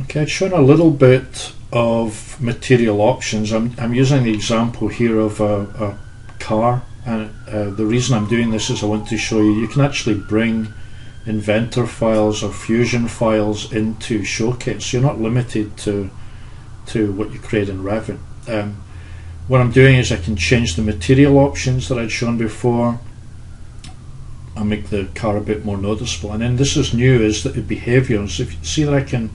Okay, shown a little bit of material options. I'm, I'm using the example here of a, a car and uh, the reason I'm doing this is I want to show you you can actually bring inventor files or fusion files into Showcase. You're not limited to to what you create in Revit. Um, what I'm doing is I can change the material options that I'd shown before. I'll make the car a bit more noticeable. And then this is new is that the behaviors. If you see that I can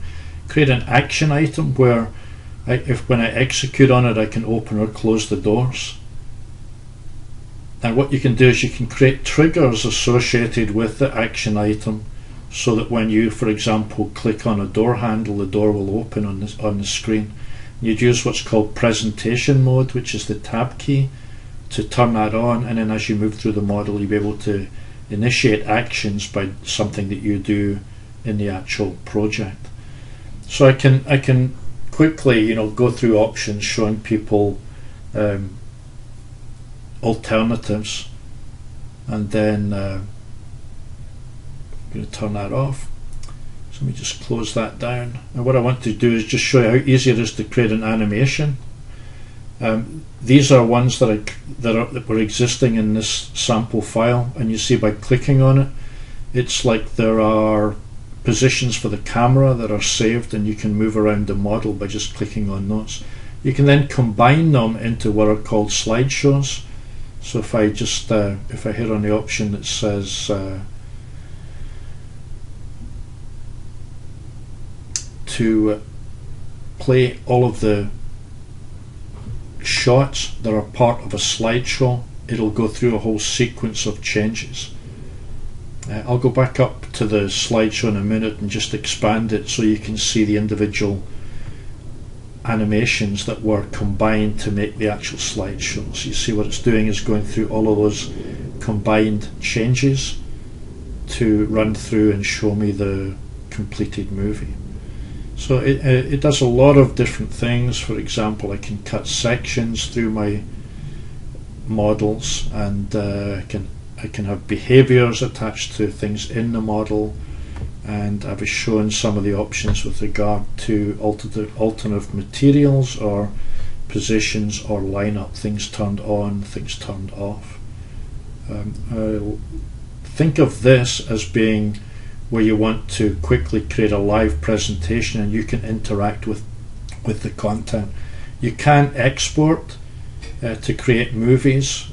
create an action item where I, if when I execute on it I can open or close the doors. And what you can do is you can create triggers associated with the action item so that when you, for example, click on a door handle, the door will open on, this, on the screen. You'd use what's called presentation mode, which is the tab key, to turn that on, and then as you move through the model, you'll be able to initiate actions by something that you do in the actual project. So I can I can quickly you know go through options showing people um, alternatives, and then uh, I'm going to turn that off. So let me just close that down. And what I want to do is just show you how easy it is to create an animation. Um, these are ones that, I, that, are, that were existing in this sample file, and you see by clicking on it, it's like there are positions for the camera that are saved, and you can move around the model by just clicking on those. You can then combine them into what are called slideshows. So if I just uh, if I hit on the option that says uh, to play all of the shots that are part of a slideshow, it'll go through a whole sequence of changes. Uh, I'll go back up to the slideshow in a minute and just expand it so you can see the individual animations that were combined to make the actual slideshow. So you see what it's doing is going through all of those combined changes to run through and show me the completed movie. So it, uh, it does a lot of different things. For example, I can cut sections through my models and uh, can I can have behaviors attached to things in the model and I was shown some of the options with regard to alternative, materials or positions or lineup, things turned on, things turned off. Um, think of this as being where you want to quickly create a live presentation and you can interact with with the content. You can export uh, to create movies,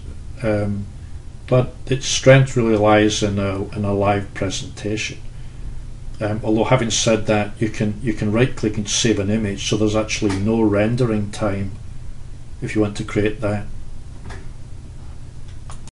um, but its strength really lies in a, in a live presentation. Um, although having said that, you can you can right click and save an image, so there's actually no rendering time if you want to create that.